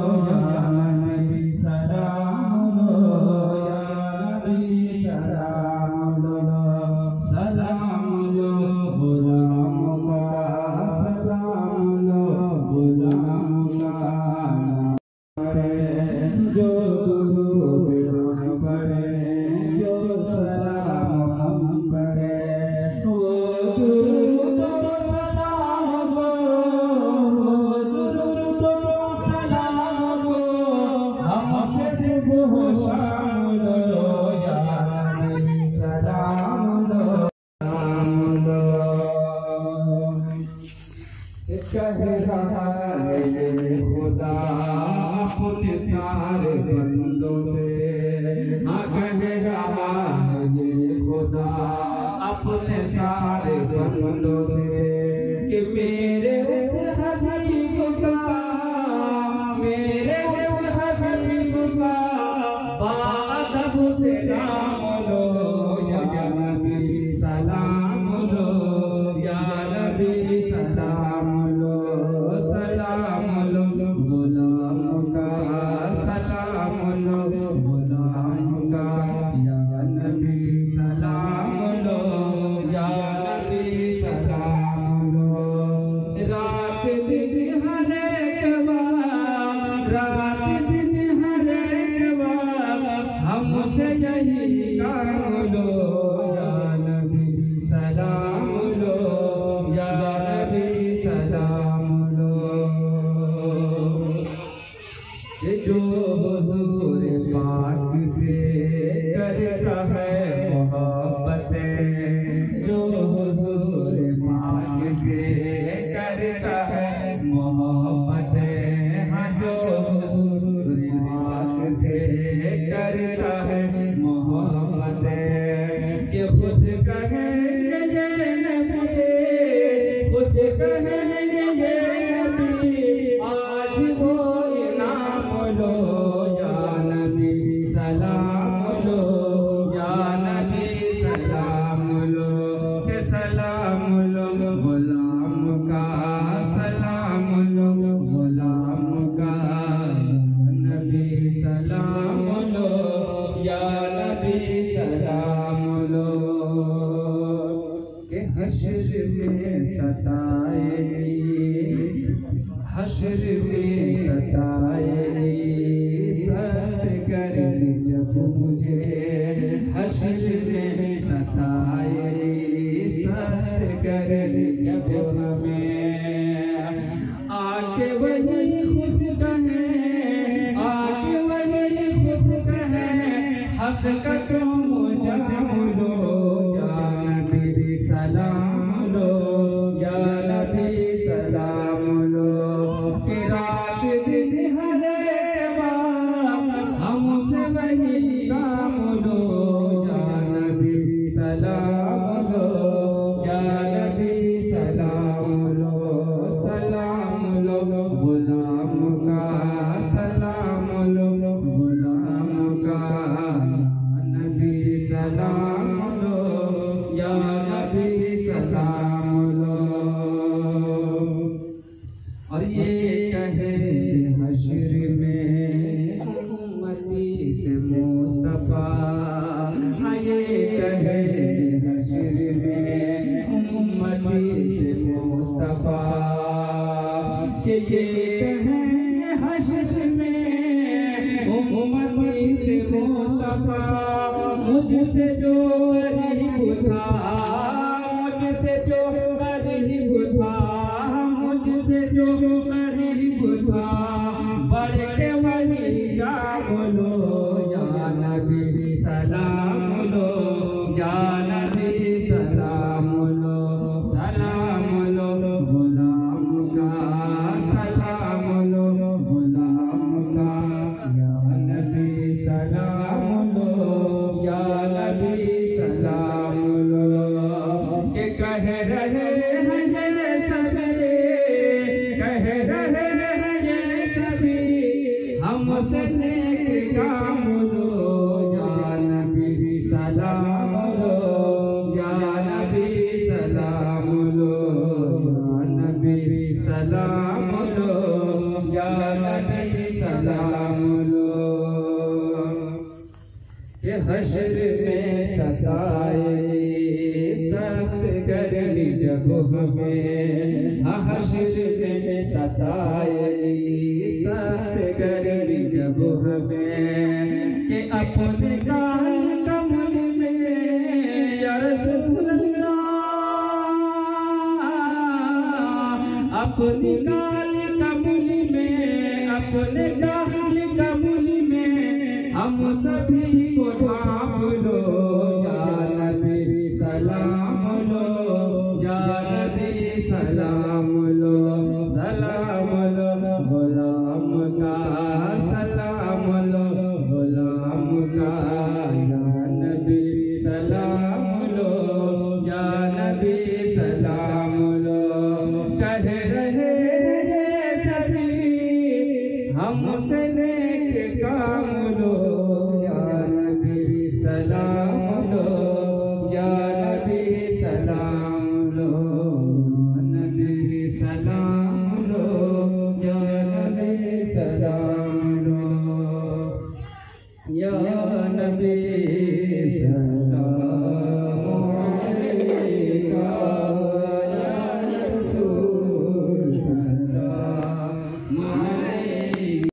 Oh, Yes. न लो ज् सताए हशर में सताए सत जब मुझे हशर में सताए सत कर जब हमें। आके वही खुद कहे, आके वही खुद कहे का no, no. मुझसे जो गरीब था मुझसे जो में सताए सत करनी जगो हमें हशर में सताए सत करनी जगो हमें के अपने कमल में अपनी काल कमल में अपने गाली कमल हम सभी को ढांप लो सलाम गुलाम का सलाम लो गुलाम का नबी सलाम लो नबी टे स